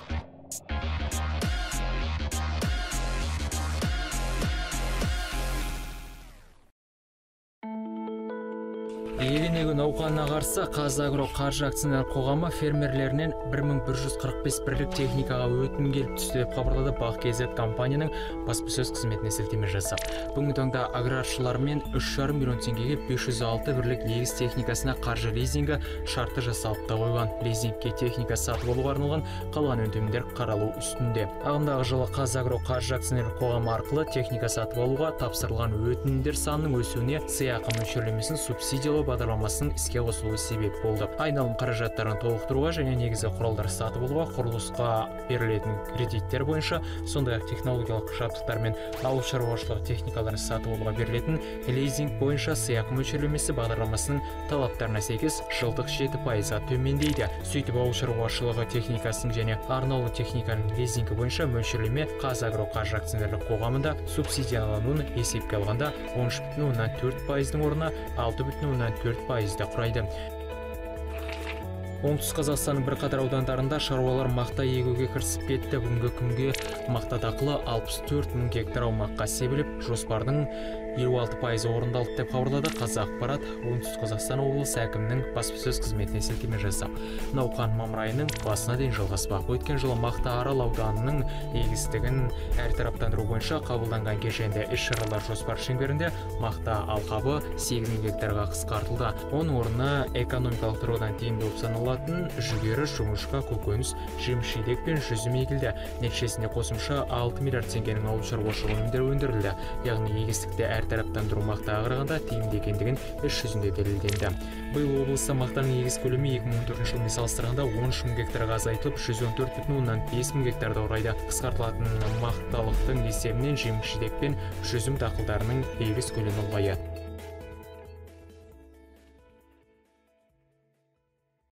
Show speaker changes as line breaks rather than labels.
Thank you. Элинеги науқанына қарсы қазагро қаржы акционерлік қоғамы фермерлерінен 1145 бірлік техникаға өтінім келіп түсті деп хабарлады бақ kz компанияның баспасөз қызметіне сілтеме жасап. Бүгінгі таңда аграршылармен 3,5 миллион теңгеге 506 бірлік егіс техникасына қаржы лизингі шарты жасалып та қойған. Лизингке техника сатып алуға арналған қалған өтінімдер қаралу үстінде. Ағымдағы жылы қазагро қаржы акционерлік қоғамы арқылы техника сатып алуға тапсырылған өтінімдер санының өсуіне сыйақы мөлшерлемесін субсидиялау бағдарламасының іске қосылуы себеп болды. Айналым қаражаттарын толықтыруға және негізгі құралдар сатып алуға құрылысқа берілетін кредиттер бойынша сондай ақ технологиялық жабдықтар мен ауыл шаруашылығы техникаларын сатып алуға берілетін лизинг бойынша сыйақы мөлшерлемесі бағдарламасының талаптарына сәйкес жылдық жеті пайызға төмендейді. Сөйтіп ауыл шаруашылығы техникасының және арнаулы техниканың лизингі бойынша мөлшерлеме қазагро қаржы акционерлік қоғамында субсидиялануын есепке алғанда он үш бүтін оннан төрт пайыздың орнына алты бүтін оннан төрт пайызды құрайды оңтүстік қазақстанның бірқатар аудандарында шаруалар мақта егуге кірісіп кетті. Бүгінгі күнге мақта дақылы 64 мың гектар аумаққа себіліп жоспардың 56 пайызы орындалды деп хабарлады қазақпарат. Оңтүстік қазақстан облысы әкімінің баспасөз қызметіне сілтеме жасап науқан мамыр айының басына дейін жалғаспақ өткен жылы мақта арал ауданының егістігін әртараптандыру бойынша қабылданған кешенді іс шаралар жоспар шеңберінде мақта алқабы 8 мың гектарға қысқартылды. Оның орнына экономикалық тұрғыдан тиімді болып саналатын жүгері жоңышқа көкөніс жеміс жидек пен жүзім егілді. Нәтижесінде қосымша 6 миллиард теңгенің ауыл шаруашылығы өнімдері өндірілді. Яғни егістікті әртараптандыру мақтаға қарағанда тиімді екендігін іс жүзінде дәлелденді. Биыл облыста мақтаның егіс көлемі 2014 жылмен салыстырғанда 13 мың гектарға азайтылып 114 бүтін оннан бес мың гектарды құрайды. Қысқартылатын мақталықтың есебінен жеміс жидек пен жүзім дақылдарының егіс көлемі ұлғаяды